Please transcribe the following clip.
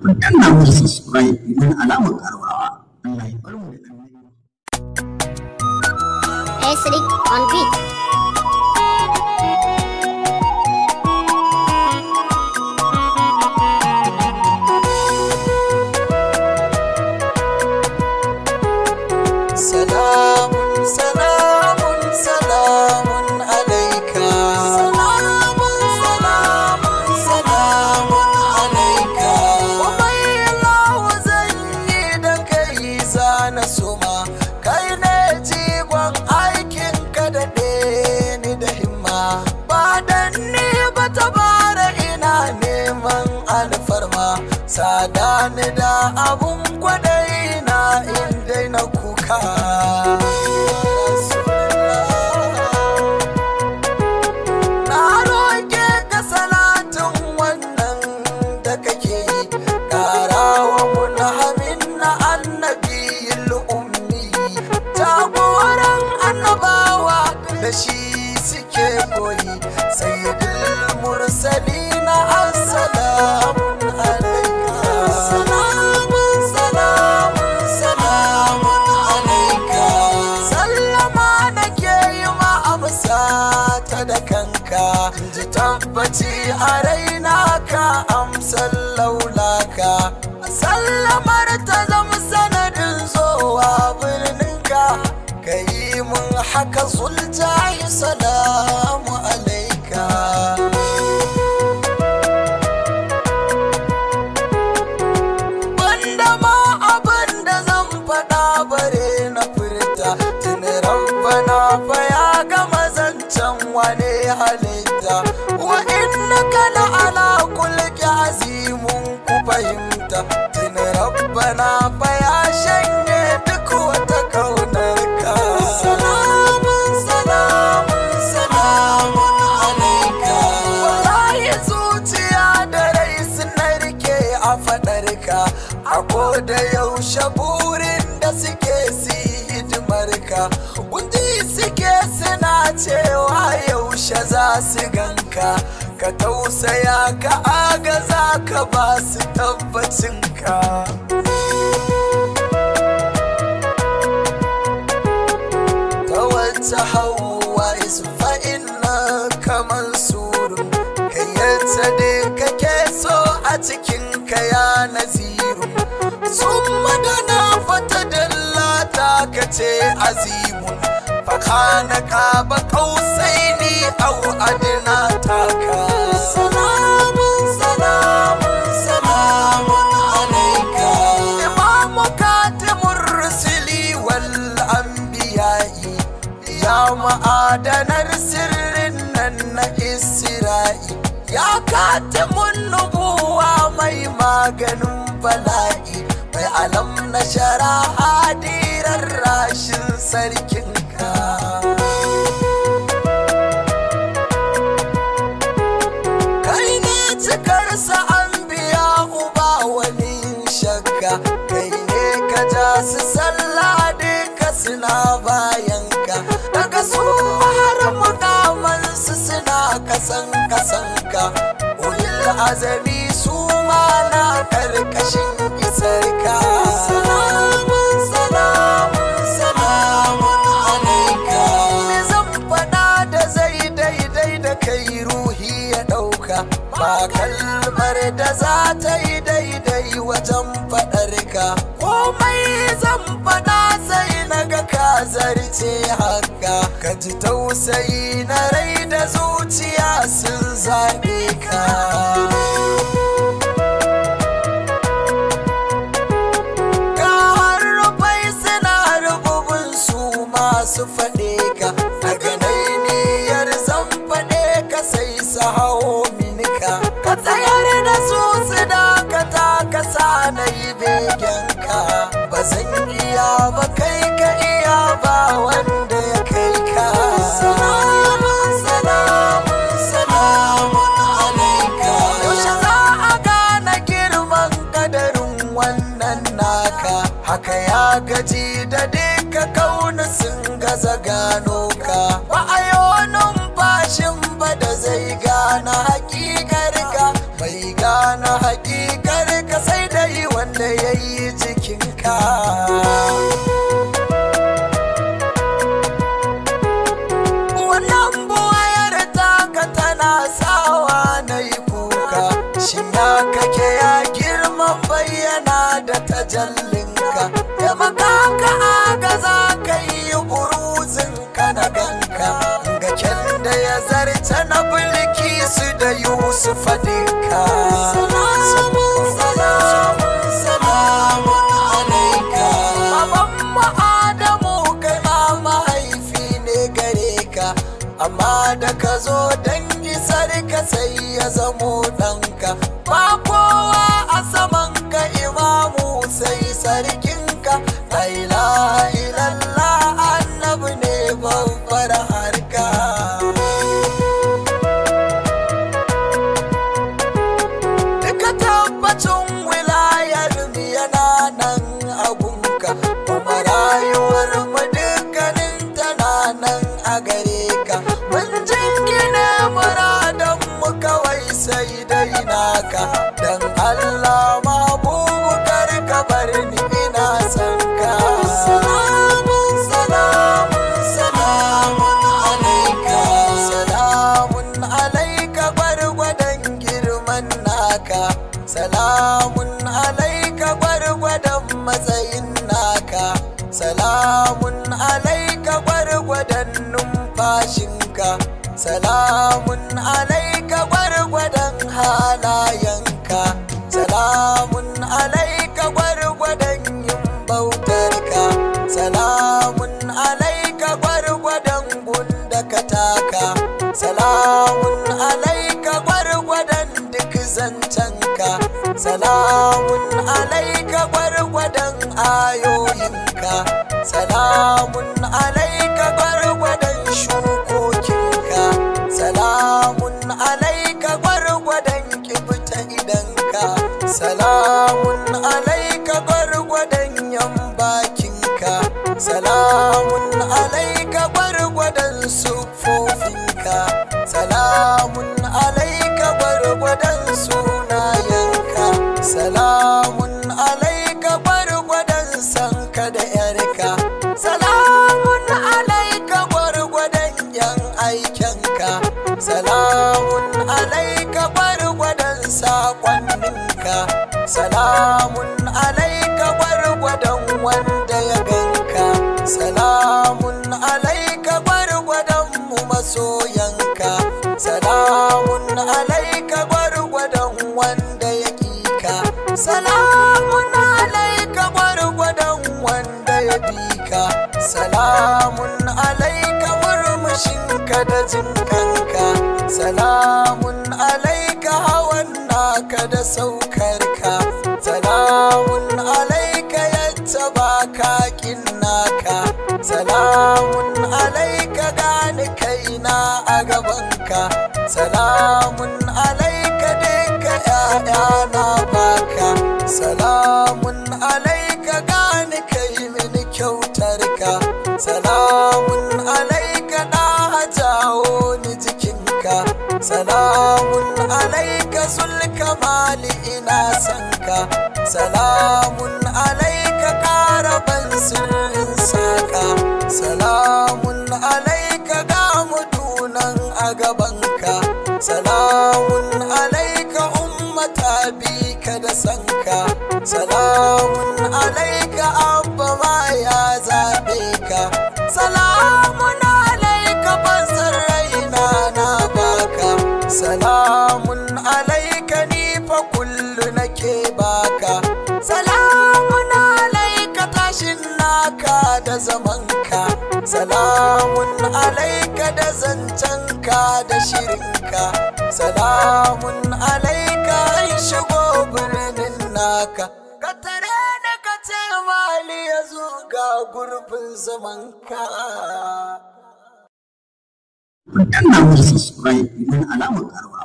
ku danna musu subscribe alamar karawa Allah ya bar mu da annabi Esrik on beat. Salamun salamun alfarma Sada ni da abun haka zuljahi salamu alaika. Banda ma abin da zan faɗa bare na furta tuni rabbana fa ya gama zancen wane halitta. Wa innaka la ala kulli azimun ku fahimta tuni rabbana fa da yaushe burin da suke si hidimarka kundi suke suna cewa yaushe za su ganka ka. Tausaya ka agaza ka ba su tabbacinka ta wata hawa isufa inna kamar surun. Kai yadda dai kake so a cikin kaya naziru. sun ce azimun. Fakana ka ba kausai ni au adina taka salamun salamun salamun alaika. Imamu katimun rusuli wal anbiya'i. Ya ma'adanar sirrin nan na isra'i. Ya katimun nubuwa mai maganin bala'i. Alam na shara hadirar rashin sarkinka kai ne cikarsa an biya uba wani shakka. Kai ne ka ja su sallah duka suna bayanka daga su har mukamansu suna kasan kasanka ulil azami ba kalmar da za ta yi daidai wajen faɗarka. Komai zan faɗa sai na ga ka zarce haka. Ka ji tausayi na rai da zuciya sun zaɓe ka. Ba kai ka iya ba wanda ya kai ka. Salamun salamun salamun alaika. Yaushe za a gane girman kadarin wannan naka? Haka ya gaji da duka ƙauna sun gaza gano. Da tajallinka ya makaka aga za ka yi buruzin ka na ganka. Ga kyan da ya zarce na bulki su da yusuf dinka sai salamun alaika gwargwadon ayoyinka. Salamun alaika salamun alaika gwargwadon wanda ya ganka. Salamun alaika gwargwadon mu masoyanka. Salamun alaika gwargwadon wanda ya ƙika salamun alaika gwargwadon wanda ya bika salamun alaika murmushinka da jinkanka salamun alaika hawan naka da salamun alaika duka ‘ya'yana baka salamun alaika gani kai mini kyautarka salamun alaika ɗa jawo ni jikinka salamun alaika sulkamali ina sanka salamun alaika ƙara ban sirrin salamun alaika abba ma ya zaɓe ka. Salamun alaika basar raina na baka salamun alaika ni fa kullu nake baka salamun alaika tashin naka da zamanka salamun alaika da zancenka da shirinka salamun alaika naka ka tare da ka ce mali ya zo ga gurbin zamanka danna musu subscribe domin alamar karuwa.